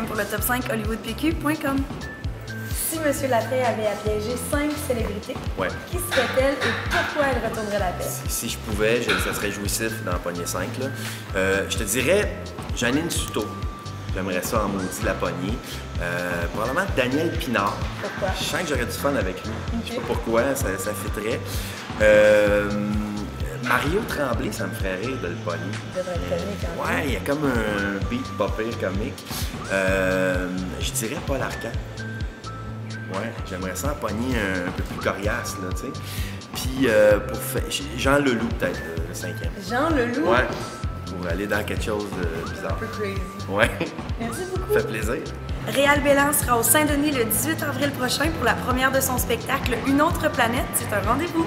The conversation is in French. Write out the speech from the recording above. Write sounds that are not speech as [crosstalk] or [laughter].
1065hollywoodpq.com. Si M. Latreille avait à piéger cinq célébrités, Ouais. qui serait-elle et pourquoi elle retournerait la paix? Si je pouvais, je- ça serait jouissif dans Poignée 5. Là. Euh, je te dirais Janine Suto. J'aimerais ça en maudit la poignée. Euh, probablement Daniel Pinard. Pourquoi? Je sens que j'aurais du fun avec lui. Je sais pas pourquoi, ça, ça fitterait. Euh, Mario Tremblay, ça me ferait rire de le pogner. Comique, hein? Ouais, il y a comme un beat pas pire comique. Euh, je dirais Paul Arcand. Ouais, j'aimerais ça en pogner un, un peu plus coriace, là, tu sais. Puis, euh, pour faire... Jean Leloup, peut-être, le, cinquième. Jean Leloup? Ouais, pour aller dans quelque chose de Un bizarre. peu crazy. Ouais, Merci [laughs] beaucoup. fait plaisir. Réal Bélan sera au Saint-Denis le 18 avril prochain pour la première de son spectacle Une autre planète. C'est un rendez-vous.